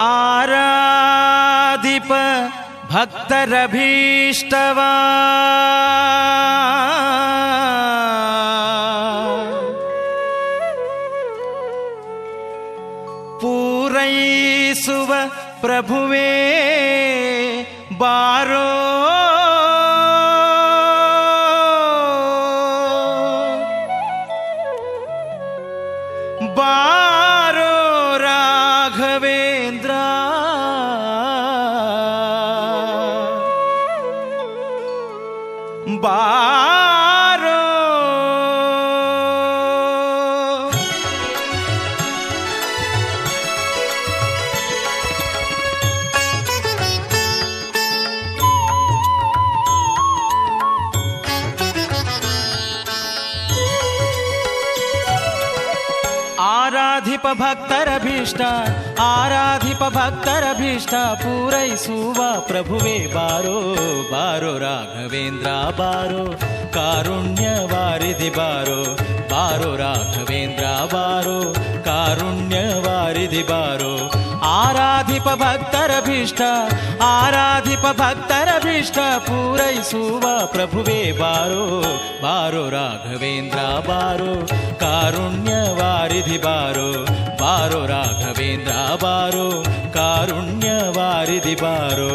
आराधिप भक्तरभीष्टवा। पूरैसुव प्रभुवे बारो। बारो बारो आराधिप भक्ता अभिष्टा आराधिप भक्ता अभिष्टा प्रभुवे बारो बारो राघवेन्द्रा बारो कारुण्यवारिधि बारो बारो राघवेन्द्रा बारो कारुण्यवारिधि बारो ಆರಾಧಿಪ ಭಕ್ತರಭೀಷ್ಟ ಆರಾಧಿಪ ಭಕ್ತರಭೀಷ್ಟ ಪೂರೈಸುವ ಪ್ರಭುವೇ ಬಾರೋ ಬಾರೋ ರಾಘವೇಂದ್ರ ಬಾರೋ ಕಾರುಣ್ಯ ವಾರಿಧಿ ಬಾರೋ ಬಾರೋ ರಾಘವೇಂದ್ರ ಬಾರೋ ಕಾರುಣ್ಯ ವಾರಿಧಿ ಬಾರೋ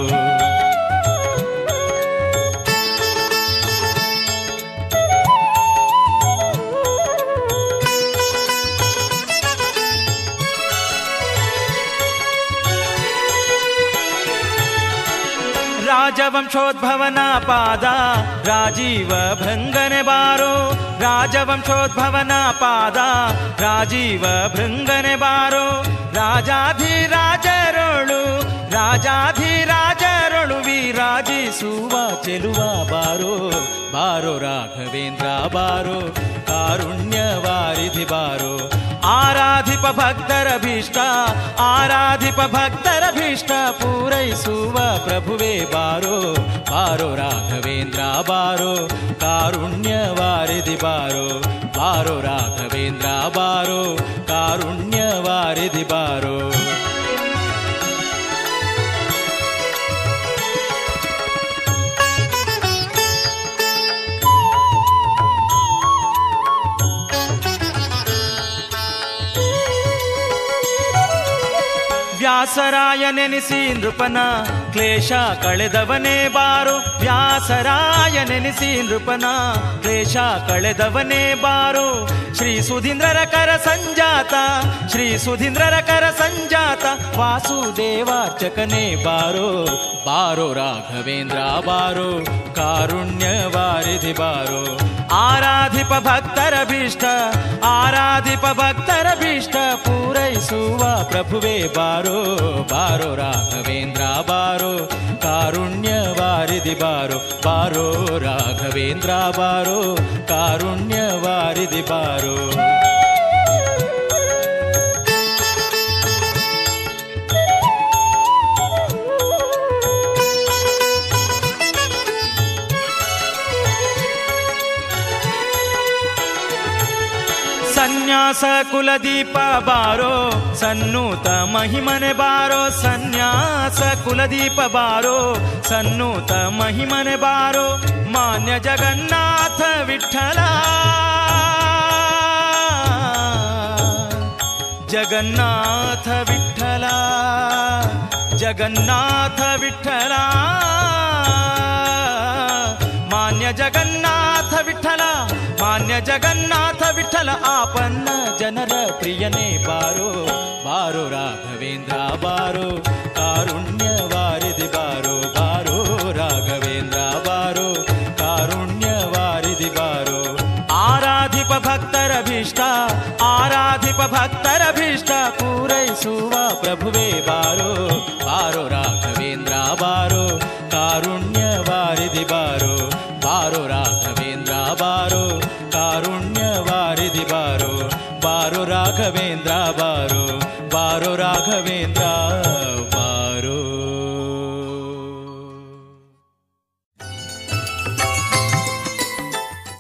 ರಾಜವಂಶೋದ್ಭವನ ಪಾದ ರಾಜೀವ ಭೃಂಗನೆ ಬಾರೋ ರಾಜವಂಶೋದ್ಭವನ ಪಾದ ರಾಜೀವ ಭೃಂಗನೆ ಬಾರೋ ರಾಜಾಧಿರಾಜರೊಳು ರಾಜಾಧಿರಾಜರೊಳು ವಿರಾಜಿಸುವ ಚೆಲುವ ಬಾರೋ ಬಾರೋ ರಾಘವೇಂದ್ರ ಬಾರೋ ಕಾರುಣ್ಯ ವಾರಿಧಿ ಬಾರೋ आराधिप भक्तर अभिष्टा आराधिप भक्तर अभिष्टा पूर सुव प्रभुवे बारो बारो राघवेन्द्रा बारो कारुण्यवारिधि बारो दिबारो बारो राघवेन्द्रा बारो कारुण्यवारि बारो। ಬಾರೋ ಕಾರುಣ್ಯ ವಾರಿಧಿ ಬಾರೋ ವ್ಯಾಸರಾಯ ನೆನೆಸಿ ನೃಪನ ಕ್ಲೇಶ ಕಳೆದವನೇ ಬಾರೋ. ವ್ಯಾಸರಾಯ ನೆನೆಸಿ ನೃಪನ ಕ್ಲೇಶ ಕಳೆದವನೇ ಬಾರೋ. ಶ್ರೀ ಸುಧೀಂದ್ರರ ಕರ ಸಂಜಾತ, ಶ್ರೀ ಸುಧೀಂದ್ರರ ಕರ ಸಂಜಾತ, ವಾಸುದೇವಾರ್ಚಕನೇ ಬಾರೋ. ಬಾರೋ ರಾಘವೇಂದ್ರ ಬಾರೋ ಕಾರುಣ್ಯ ವಾರಿಧಿ ಬಾರೋ. ಆರಾಧಿಪ ಭಕ್ತರ ಭೀಷ್ಟ ಆರಾಧಿಪ ಭಕ್ತರ ಭೀಷ್ಟ ಪೂರೈಸುವ ಪ್ರಭುವೇ ಬಾರೋ ಬಾರೋ ರಾಘವೇಂದ್ರ ಬಾರೋ ಕಾರುಣ್ಯ ವಾರಿಧಿ ಬಾರೋ ಬಾರೋ ರಾಘವೇಂದ್ರ ಬಾರೋ ಕಾರುಣ್ಯ ವಾರಿಧಿ ಬಾರೋ ಸನ್ಯಾಸ ಕುಲದೀಪ ಬಾರೋ ಸನ್ನೂತ ಮಹಿಮನೆ ಬಾರೋ ಸನ್ಯಾಸ ಕುಲದೀಪ ಬಾರೋ ಸನ್ನೂತ ಮಹಿಮನೆ ಬಾರೋ ಮಾನ್ಯ ಜಗನ್ನಾಥ ವಿಠಲ ಜಗನ್ನಾಥ ವಿಠಲ ಜಗನ್ನಾಥ ವಿಠಲ ಮಾನ್ಯ ಜಗನ್ನಾಥ ವಿಠಲ ಪುಣ್ಯ ಜಗನ್ನಾಥ ವಿಠಲ ಆಪನ್ನ ಜನರ ಪ್ರಿಯನೇ ಬಾರೋ ಬಾರೋ ರಾಘವೇಂದ್ರ ಬಾರೋ ಕಾರುಣ್ಯ ವಾರಿದಿ ಬಾರೋ ಬಾರೋ ರಾಘವೇಂದ್ರ ಬಾರೋ जगन्नाथ विराधिप भक्तरभिष्टा आराधिप भक्तर अभिष्टा पूर ಪೂರೈಸುವ ಪ್ರಭುವೇ ಬಾರೋ ಬಾರೋ ರಾಘವೇಂದ್ರ ಬಾರೋ ಕಾರುಣ್ಯ ವಾರಿದಿ ಬಾರೋ ಬಾರೋ ರಾಘ राघवेंद्र